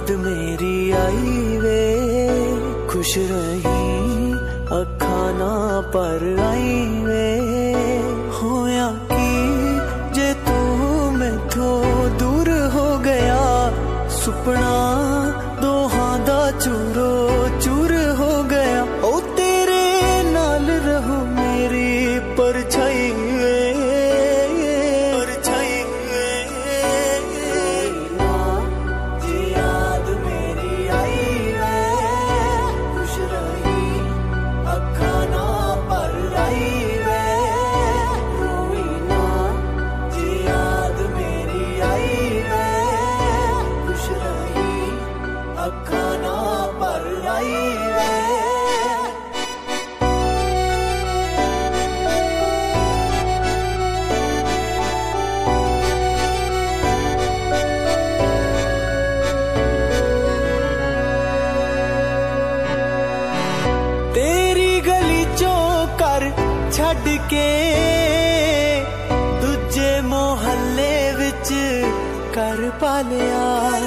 याद मेरी आई वे। खुश रही अखाना पर आई वे। होया की जे तू मैं तो दूर हो गया, सुपना दोहा दा चूर ਕੇ ਦੂਜੇ ਮੁਹੱਲੇ ਵਿੱਚ ਕਰ ਪਾਲਿਆ।